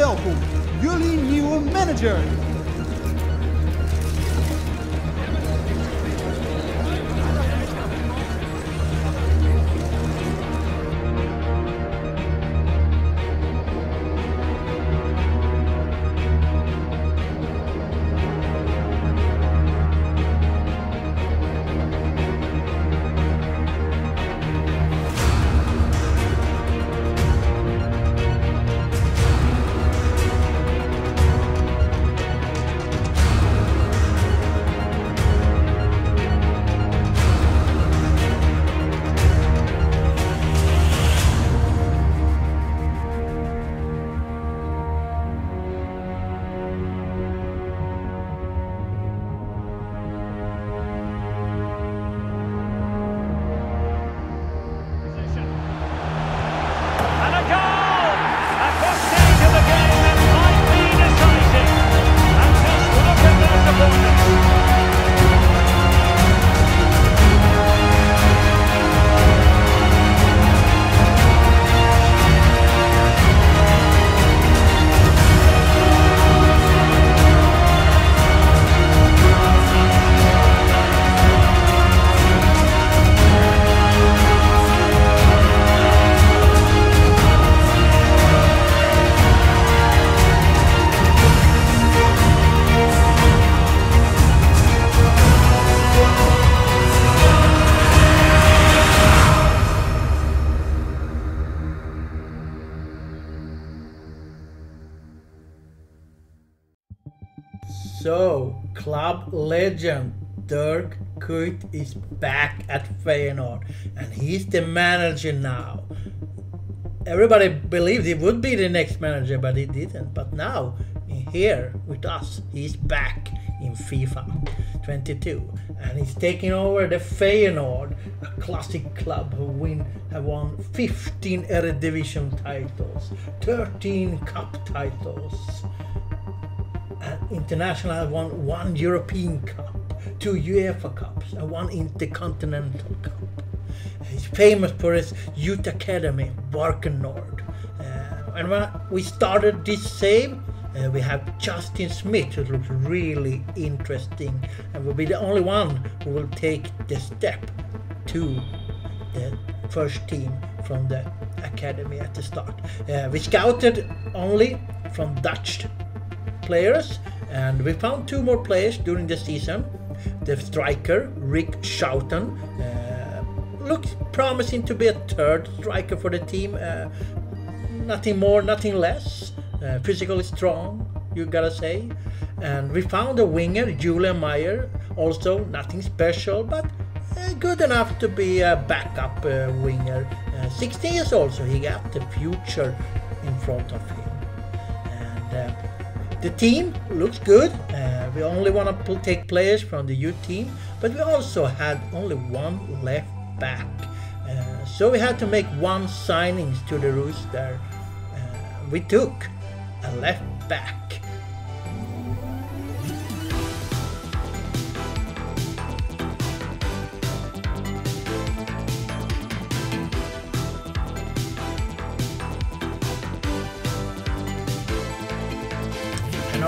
welkom, jullie nieuwe manager. Is back at Feyenoord and he's the manager now. Everybody believed he would be the next manager, but he didn't. But now, here with us, he's back in FIFA 22 and he's taking over the Feyenoord, a classic club who win have won 15 Eredivisie titles, 13 cup titles, and International have won one European Cup, two UEFA Cups, and one Intercontinental Cup. He's famous for his youth academy, Varkenoord. Uh, and when we started this save, uh, we have Justin Smith, who looks really interesting, and will be the only one who will take the step to the first team from the academy at the start. Uh, we scouted only from Dutch players and we found two more players during the season. The striker Rick Schouten uh, looks promising to be a third striker for the team. Uh, nothing more, nothing less. Uh, physically strong, you gotta say. And we found a winger, Julian Meyer, also nothing special, but uh, good enough to be a backup uh, winger. Uh, 16 years old, so he got the future in front of him. And the team looks good. Uh, we only want to take players from the youth team, but we also had only one left back. Uh, so we had to make one signings to the Rooster. Uh, we took a left back.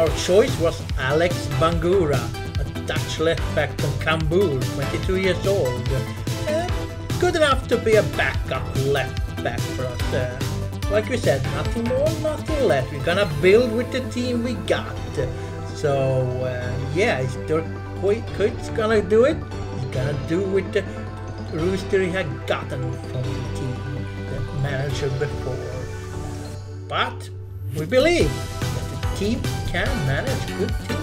Our choice was Alex Bangura, a Dutch left back from Cambuur, 22 years old. Good enough to be a backup left back for us. Uh, like we said, nothing more, nothing less. We're gonna build with the team we got. So uh, yeah, is Dirk Kuyt's gonna do it? He's gonna do with the rooster he had gotten from the team, the manager before. But we believe that the team can manage good teams.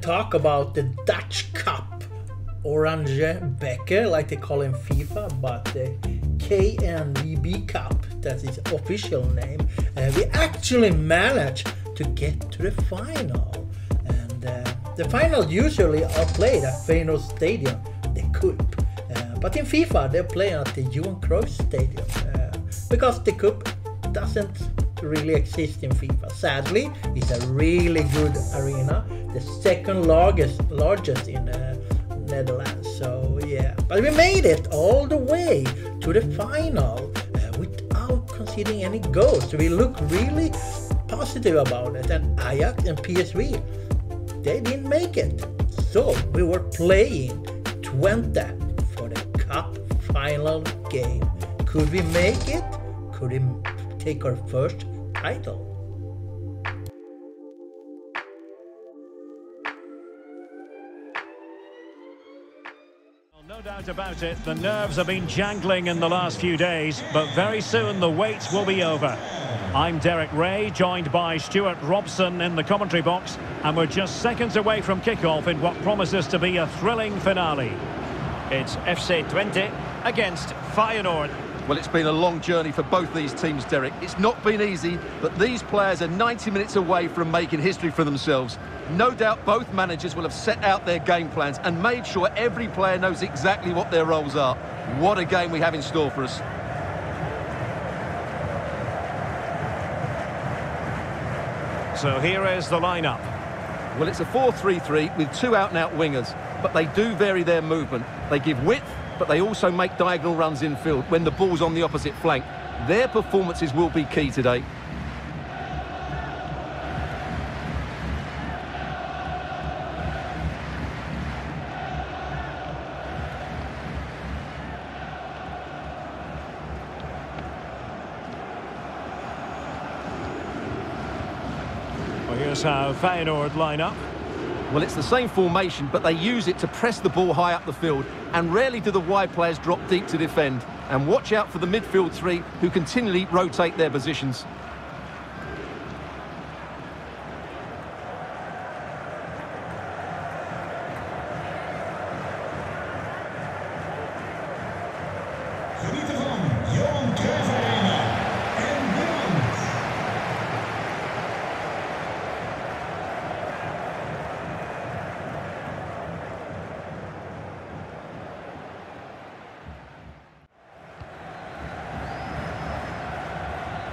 Talk about the Dutch Cup. Orange Becker, like they call in FIFA, but the KNVB Cup, that's its official name, uh, we actually managed to get to the final. And uh, the final usually are played at Feyenoord Stadium, the Cup. Uh, but in FIFA, they're playing at the Johan Cruyff Stadium uh, because the Cup doesn't really exist in FIFA. Sadly, it's a really good arena, the second largest largest in the Netherlands. So yeah, but we made it all the way to the final uh, without conceding any goals. So we look really positive about it. And Ajax and PSV, they didn't make it. So we were playing Twente for the cup final game. Could we make it? Could we take our first title? Doubt about it, the nerves have been jangling in the last few days, but very soon the wait will be over. I'm Derek Ray, joined by Stuart Robson in the commentary box, and we're just seconds away from kickoff in what promises to be a thrilling finale. It's FC Twente against Feyenoord. Well, it's been a long journey for both these teams, Derek. It's not been easy, but these players are 90 minutes away from making history for themselves. No doubt both managers will have set out their game plans and made sure every player knows exactly what their roles are. What a game we have in store for us. So here is the lineup. Well, it's a 4-3-3 with two out-and-out wingers, but they do vary their movement. They give width, but they also make diagonal runs infield when the ball's on the opposite flank. Their performances will be key today. How Feyenoord line up. Well, it's the same formation, but they use it to press the ball high up the field, and rarely do the wide players drop deep to defend. And watch out for the midfield three, who continually rotate their positions.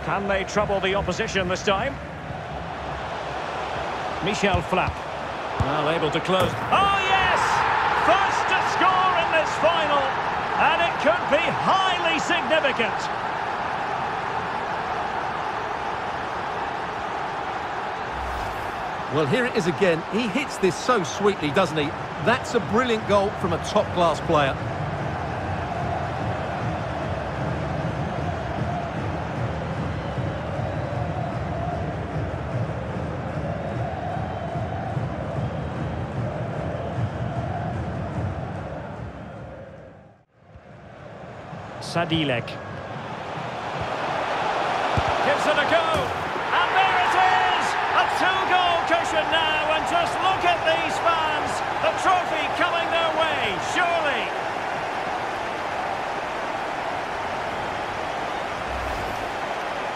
Can they trouble the opposition this time? Michel Vlap. Well, able to close. Oh, yes! First to score in this final. And it could be highly significant. Well, here it is again. He hits this so sweetly, doesn't he? That's a brilliant goal from a top-class player. Sadilek. Gives it a go. And there it is! A two-goal cushion now. And just look at these fans. The trophy coming their way, surely.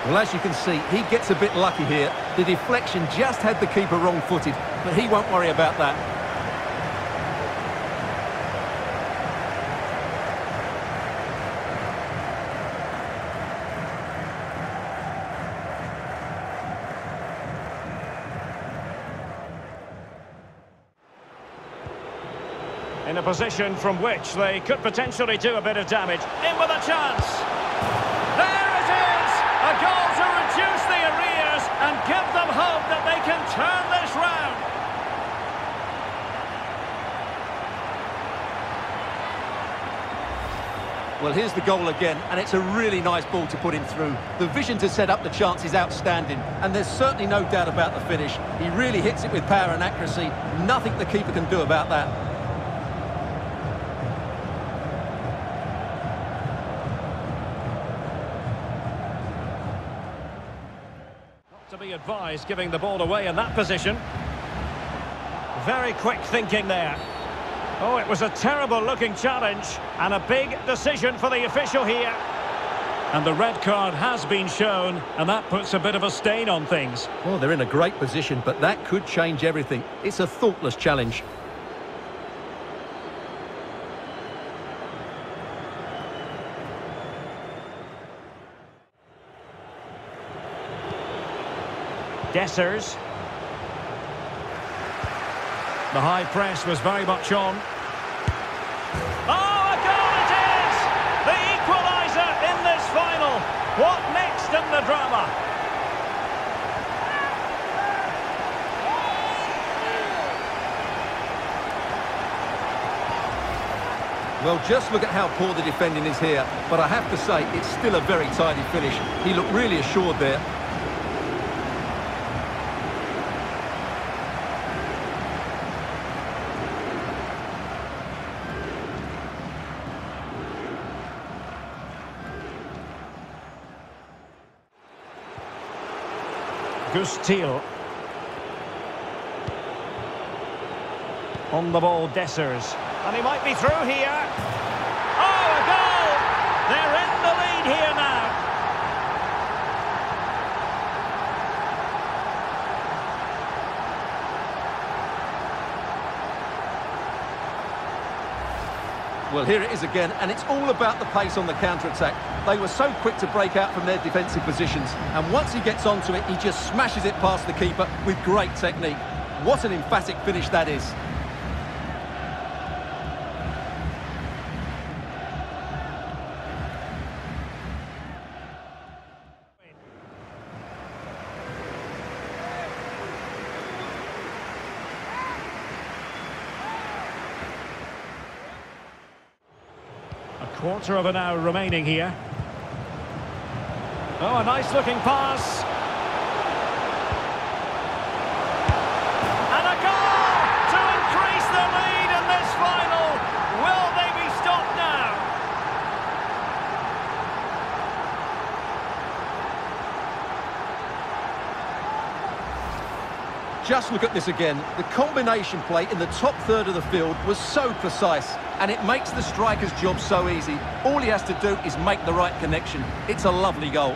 Well, as you can see, he gets a bit lucky here. The deflection just had the keeper wrong-footed, but he won't worry about that. Position from which they could potentially do a bit of damage. In with a chance. There it is! A goal to reduce the arrears and give them hope that they can turn this round. Well, here's the goal again, and it's a really nice ball to put him through. The vision to set up the chance is outstanding, and there's certainly no doubt about the finish. He really hits it with power and accuracy. Nothing the keeper can do about that. Advised, giving the ball away in that position. Very quick thinking there. Oh, it was a terrible looking challenge and a big decision for the official here. And the red card has been shown, and that puts a bit of a stain on things. Well, they're in a great position, but that could change everything. It's a thoughtless challenge. Dessers. The high press was very much on. Oh, a goal it is! The equaliser in this final. What next in the drama? Well, just look at how poor the defending is here. But I have to say, it's still a very tidy finish. He looked really assured there. Gus Til. On the ball, Dessers. And he might be through here. Oh, a goal! They're in the lead here now. Well, here it is again, and it's all about the pace on the counter-attack. They were so quick to break out from their defensive positions, and once he gets onto it, he just smashes it past the keeper with great technique. What an emphatic finish that is. A quarter of an hour remaining here. Oh, a nice looking pass. And a goal to increase the lead in this final. Will they be stopped now? Just look at this again. The combination play in the top third of the field was so precise, and it makes the striker's job so easy. All he has to do is make the right connection. It's a lovely goal.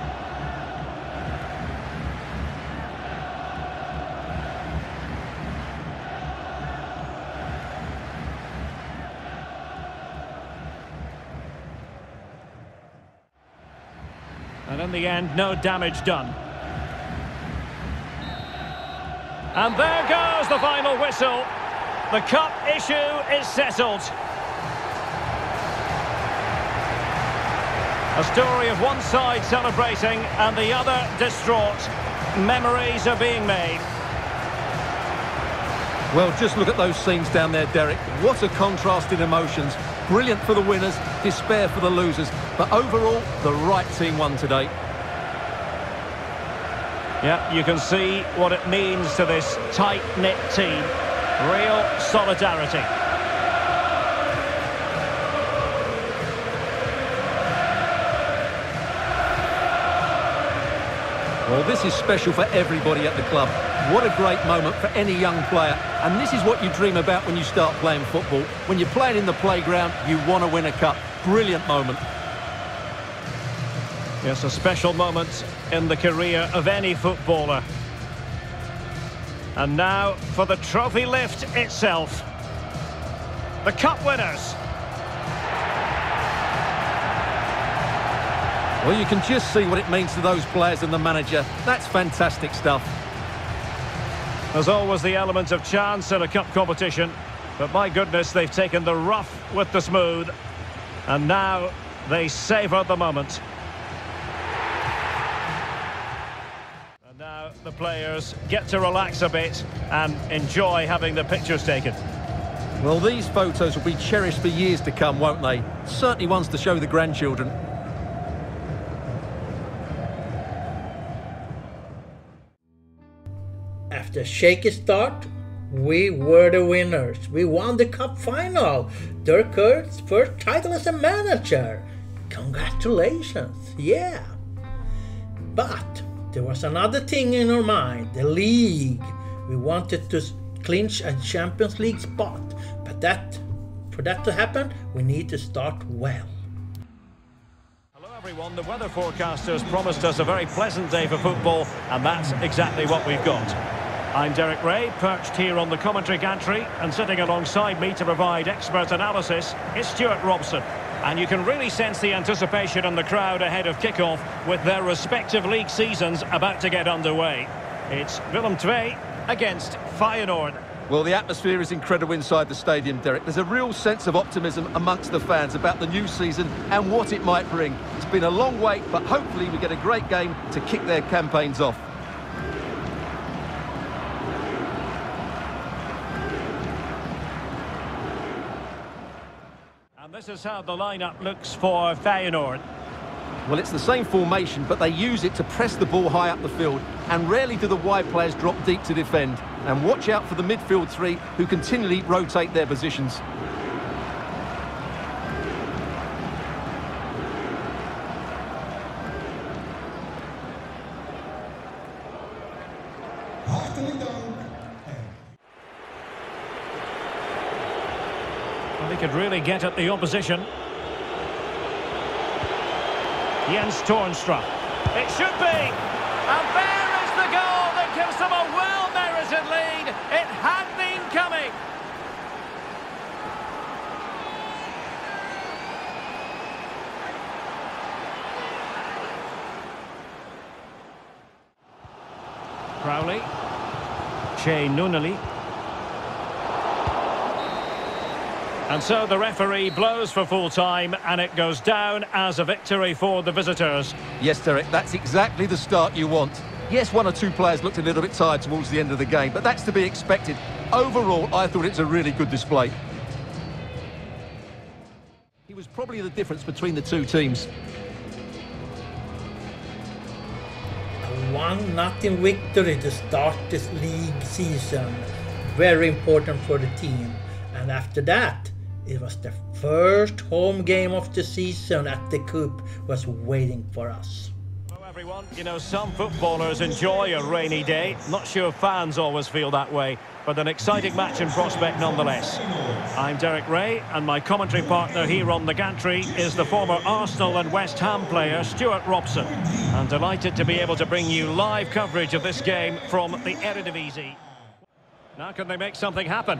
And in the end, no damage done. And there goes the final whistle. The cup issue is settled. A story of one side celebrating and the other distraught. Memories are being made. Well, just look at those scenes down there, Derek. What a contrast in emotions. Brilliant for the winners, despair for the losers. But overall, the right team won today. Yeah, you can see what it means to this tight-knit team. Real solidarity. Well, this is special for everybody at the club. What a great moment for any young player. And this is what you dream about when you start playing football. When you're playing in the playground, you want to win a cup. Brilliant moment. Yes, a special moment in the career of any footballer. And now for the trophy lift itself. The cup winners. Well, you can just see what it means to those players and the manager. That's fantastic stuff. There's always the element of chance in a cup competition. But my goodness, they've taken the rough with the smooth. And now they savour the moment. And now the players get to relax a bit and enjoy having the pictures taken. Well, these photos will be cherished for years to come, won't they? Certainly ones to show the grandchildren. After a shaky start, we were the winners. We won the cup final. Dirk Kuyt's first title as a manager. Congratulations, yeah. But there was another thing in our mind the league. We wanted to clinch a Champions League spot, but that for that to happen, we need to start well. Hello everyone. The weather forecasters promised us a very pleasant day for football, and that's exactly what we've got. I'm Derek Ray, perched here on the commentary gantry, and sitting alongside me to provide expert analysis is Stuart Robson. And you can really sense the anticipation in the crowd ahead of kick-off with their respective league seasons about to get underway. It's Willem II against Feyenoord. Well, the atmosphere is incredible inside the stadium, Derek. There's a real sense of optimism amongst the fans about the new season and what it might bring. It's been a long wait, but hopefully we get a great game to kick their campaigns off. And this is how the lineup looks for Feyenoord. Well, it's the same formation, but they use it to press the ball high up the field, and rarely do the wide players drop deep to defend. And watch out for the midfield three, who continually rotate their positions. Hartelijk dank. Well, he could really get at the opposition. Jens Toornstra. It should be! And there is the goal that gives them a well-merited lead. It had been coming. Crowley. Che Nunnely. And so the referee blows for full time and it goes down as a victory for the visitors. Yes, Derek, that's exactly the start you want. Yes, one or two players looked a little bit tired towards the end of the game, but that's to be expected. Overall, I thought it was a really good display. He was probably the difference between the two teams. A one nothing victory to start this league season. Very important for the team. And after that, it was the first home game of the season at the Kuip was waiting for us. Hello everyone, you know some footballers enjoy a rainy day. Not sure fans always feel that way, but an exciting match in prospect nonetheless. I'm Derek Ray and my commentary partner here on the gantry is the former Arsenal and West Ham player Stuart Robson. I'm delighted to be able to bring you live coverage of this game from the Eredivisie. Now can they make something happen?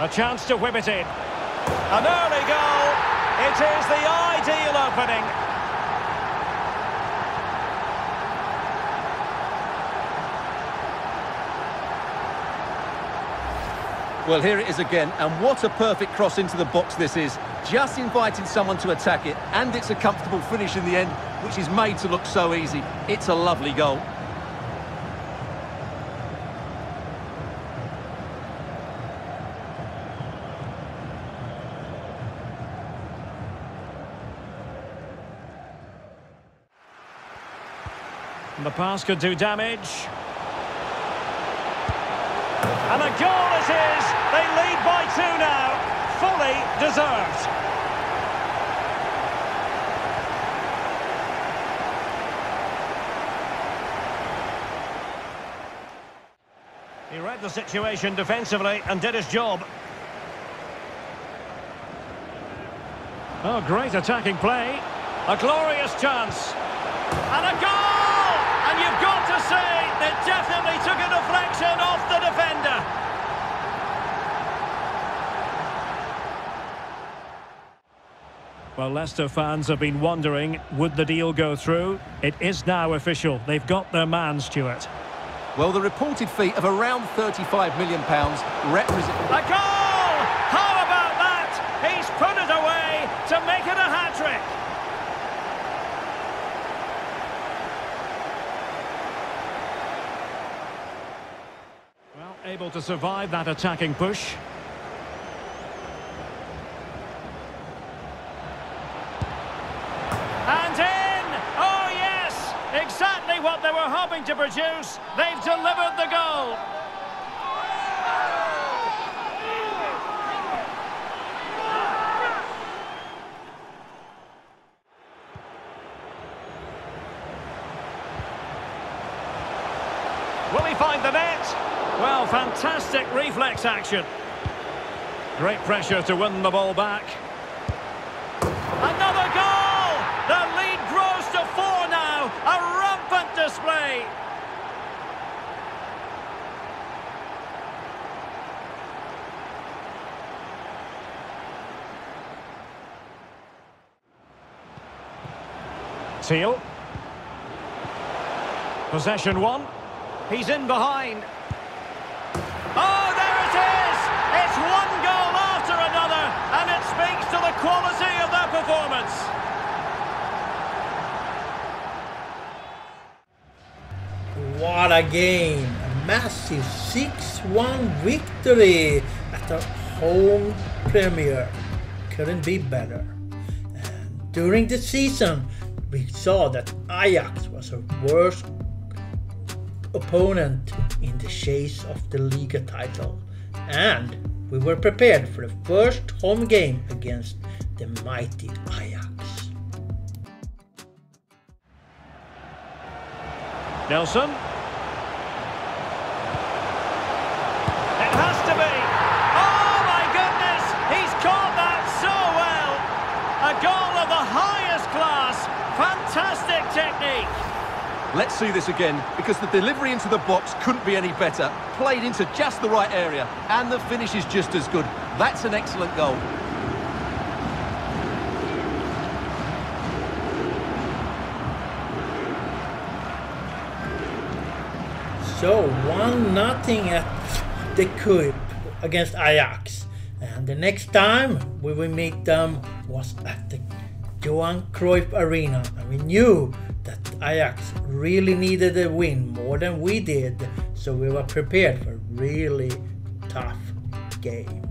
A chance to whip it in. An early goal. It is the ideal opening. Well, here it is again, and what a perfect cross into the box this is. Just inviting someone to attack it, and it's a comfortable finish in the end, which is made to look so easy. It's a lovely goal. And the pass could do damage. And a goal it is! They lead by two now. Fully deserved. He read the situation defensively and did his job. Oh, great attacking play. A glorious chance. And a goal! And you've got to say, it definitely took a deflection off the defender. Well, Leicester fans have been wondering, would the deal go through? It is now official. They've got their man, Stuart. Well, the reported fee of around £35 million represents... A goal! How about that? He's put it away to make it a hat-trick. Well, able to survive that attacking push. And in! Oh, yes! Exactly what they were hoping to produce. They've delivered the goal. Will he find the net? Well, fantastic reflex action. Great pressure to win the ball back. Another goal! The lead grows to four now. A rampant display. Til. Possession one. He's in behind. Oh, there it is! It's one goal after another, and it speaks to the quality of their performance. What a game! A massive 6-1 victory at our home premiere. Couldn't be better. And during the season, we saw that Ajax was our worst opponent in the chase of the Liga title. And we were prepared for the first home game against the mighty Ajax. Nelson. Let's see this again, because the delivery into the box couldn't be any better. Played into just the right area, and the finish is just as good. That's an excellent goal. So one nothing at the Kuip against Ajax, and the next time we will meet them was at the Johan Cruyff Arena, and we knew that Ajax really needed a win more than we did, so we were prepared for a really tough game.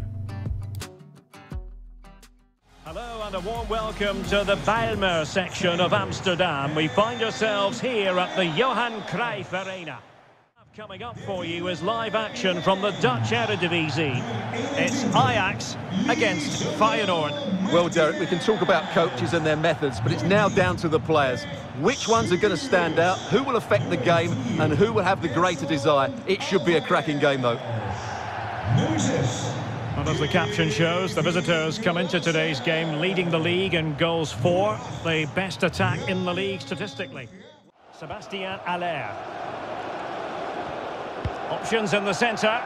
Hello and a warm welcome to the Bijlmer section of Amsterdam. We find ourselves here at the Johan Cruyff Arena. Coming up for you is live action from the Dutch Eredivisie. It's Ajax against Feyenoord. Well, Derek, we can talk about coaches and their methods, but it's now down to the players. Which ones are going to stand out, who will affect the game, and who will have the greater desire? It should be a cracking game, though. 6. And as the caption shows, the visitors come into today's game leading the league in goals for, the best attack in the league statistically. Sébastien Haller. Options in the centre.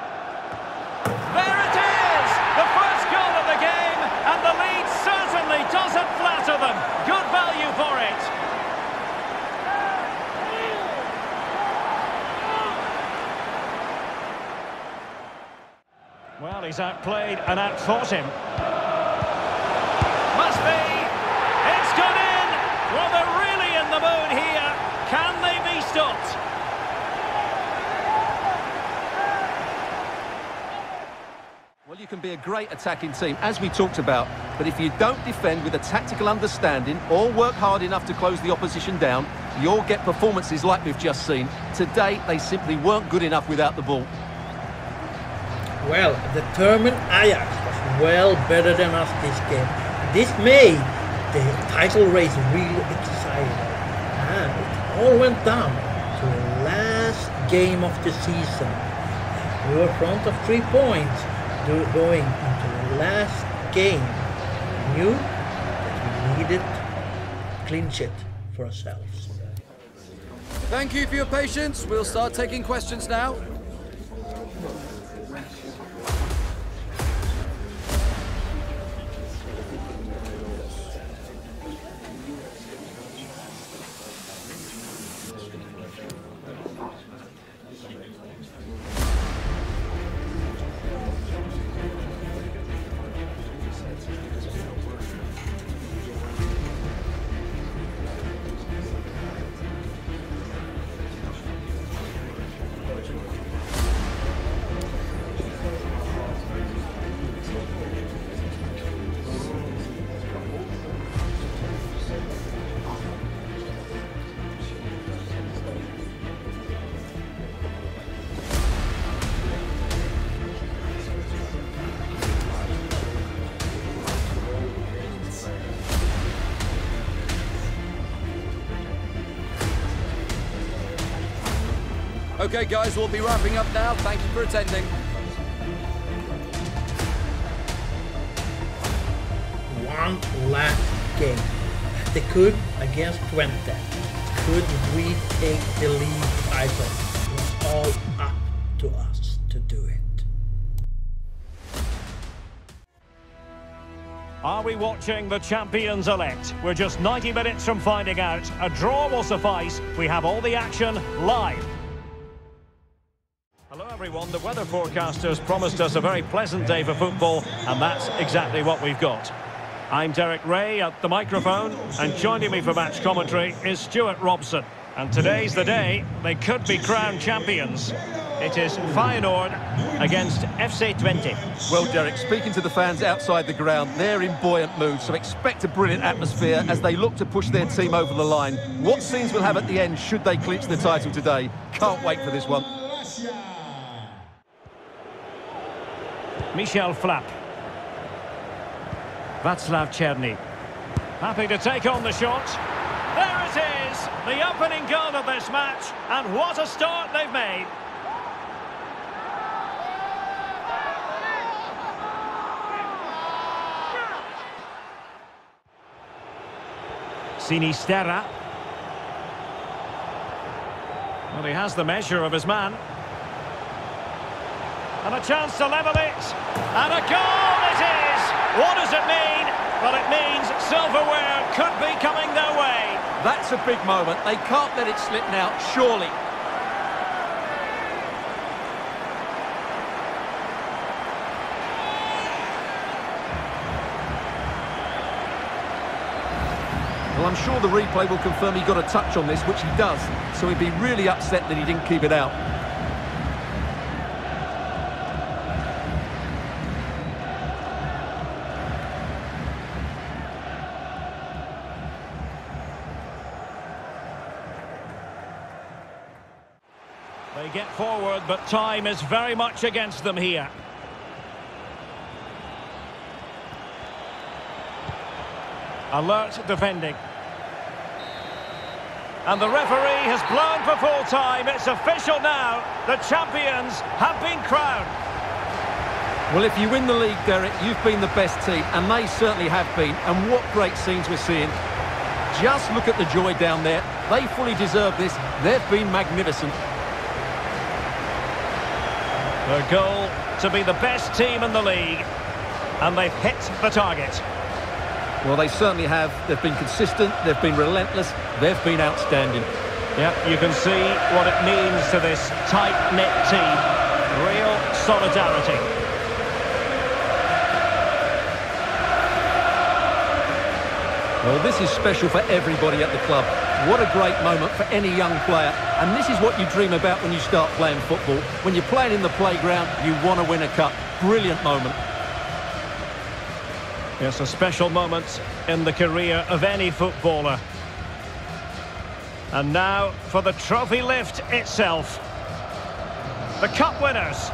There it is! The first goal of the game, and the lead certainly doesn't flatter them. Good value for it. Well, he's outplayed and outthought him. Must be. It's gone in. Well, they're really in the mood here. Can they be stopped? Well, you can be a great attacking team, as we talked about, but if you don't defend with a tactical understanding or work hard enough to close the opposition down, you'll get performances like we've just seen. Today, they simply weren't good enough without the ball. Well, determined Ajax was well better than us this game. This made the title race really exciting. And it all went down to the last game of the season. We were front of three points do- going into the last game. Knew that we needed to clinch it for ourselves. Thank you for your patience. We'll start taking questions now. Okay, guys, we'll be wrapping up now. Thank you for attending. One last game. They could against Twente. Could we take the league title? It was all up to us to do it. Are we watching the champions elect? We're just 90 minutes from finding out. A draw will suffice. We have all the action live. Everyone, the weather forecasters promised us a very pleasant day for football and that's exactly what we've got. I'm Derek Ray at the microphone and joining me for match commentary is Stuart Robson. And today's the day they could be crowned champions. It is Feyenoord against FC Twente. Well, Derek, speaking to the fans outside the ground, they're in buoyant mood, so expect a brilliant atmosphere as they look to push their team over the line. What scenes we'll have at the end should they clinch the title today? Can't wait for this one. Michel Vlap. Václav Černý. Happy to take on the shot. There it is! The opening goal of this match, and what a start they've made. Sinisterra. Well, he has the measure of his man. And a chance to level it. And a goal it is! What does it mean? Well, it means silverware could be coming their way. That's a big moment. They can't let it slip now, surely. Well, I'm sure the replay will confirm he got a touch on this, which he does. So he'd be really upset that he didn't keep it out. But time is very much against them here. Alert defending. And the referee has blown for full time. It's official now. The champions have been crowned. Well, if you win the league, Derek, you've been the best team, and they certainly have been. And what great scenes we're seeing. Just look at the joy down there. They fully deserve this. They've been magnificent. Their goal to be the best team in the league. And they've hit the target. Well, they certainly have. They've been consistent, they've been relentless, they've been outstanding. Yep, you can see what it means to this tight-knit team. Real solidarity. Well, this is special for everybody at the club. What a great moment for any young player. And this is what you dream about when you start playing football. When you're playing in the playground, you want to win a cup. Brilliant moment. Yes, a special moment in the career of any footballer. And now for the trophy lift itself. The cup winners.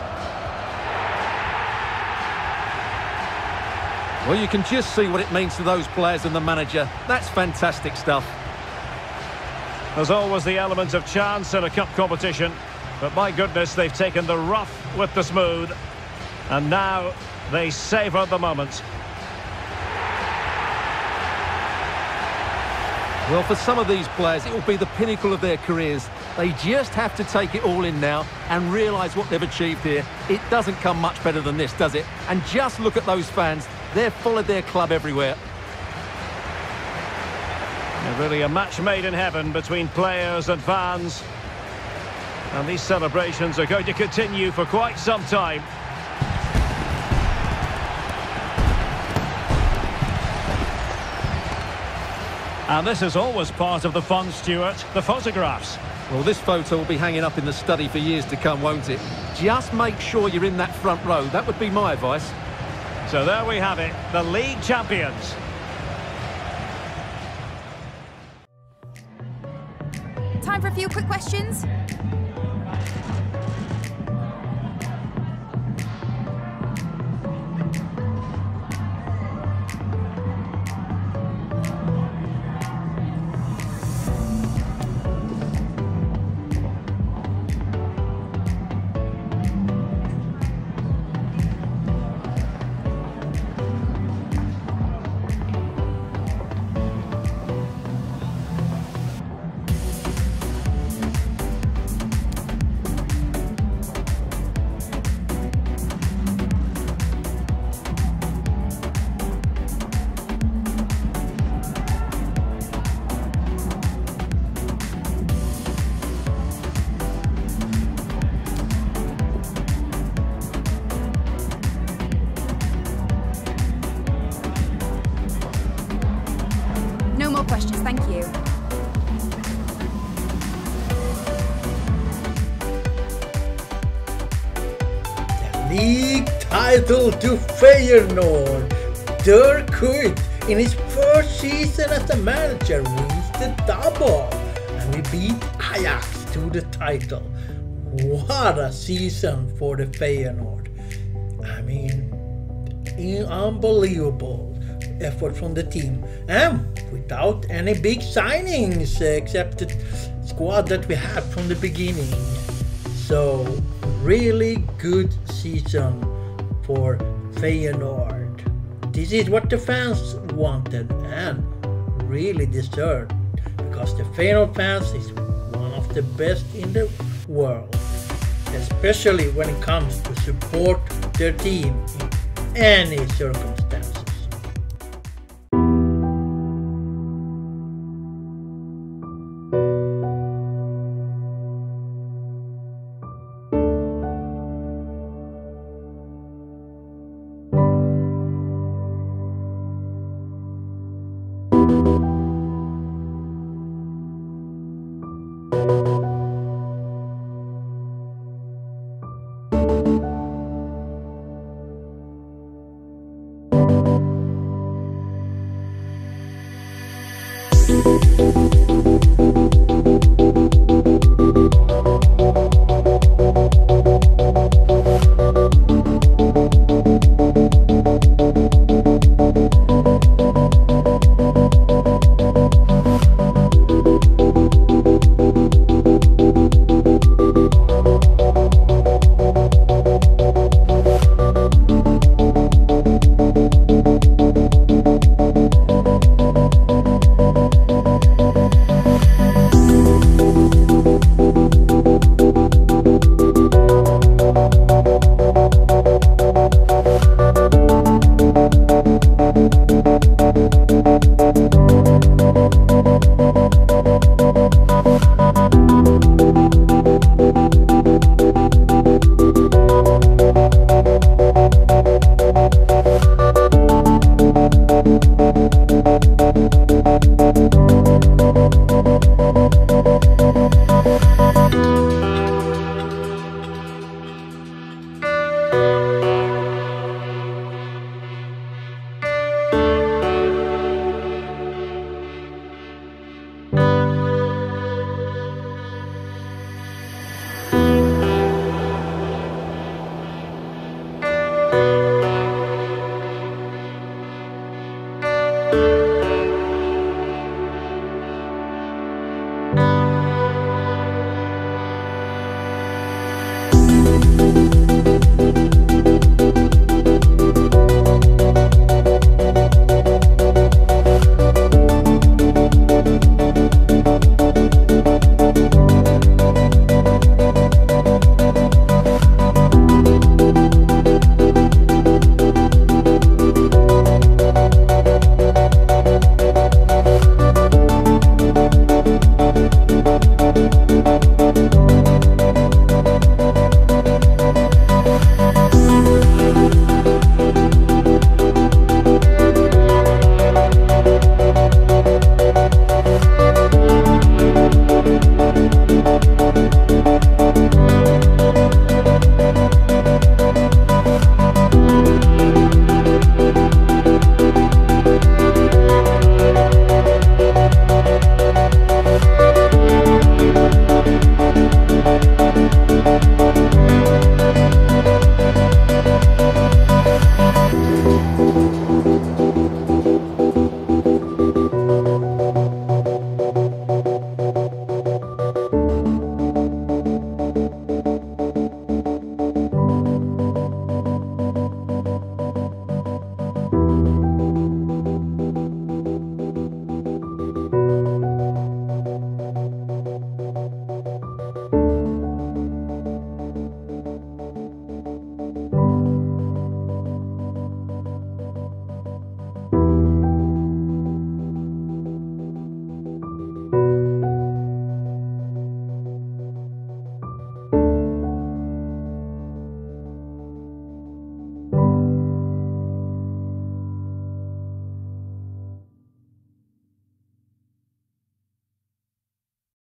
Well, you can just see what it means to those players and the manager. That's fantastic stuff. There's always the element of chance in a cup competition. But my goodness, they've taken the rough with the smooth. And now they savour the moment. Well, for some of these players, it will be the pinnacle of their careers. They just have to take it all in now and realise what they've achieved here. It doesn't come much better than this, does it? And just look at those fans. They've followed their club everywhere. Really a match made in heaven between players and fans. And these celebrations are going to continue for quite some time. And this is always part of the fun, Stuart, the photographs. Well, this photo will be hanging up in the study for years to come, won't it? Just make sure you're in that front row. That would be my advice. So there we have it, the league champions. Time for a few quick questions. Title to Feyenoord. Dirk Kuyt, in his first season as a manager, wins the double. And we beat Ajax to the title. What a season for the Feyenoord. I mean, unbelievable effort from the team. And without any big signings except the squad that we had from the beginning. So, really good season for Feyenoord. This is what the fans wanted and really deserved because the Feyenoord fans is one of the best in the world, especially when it comes to support their team in any circumstances.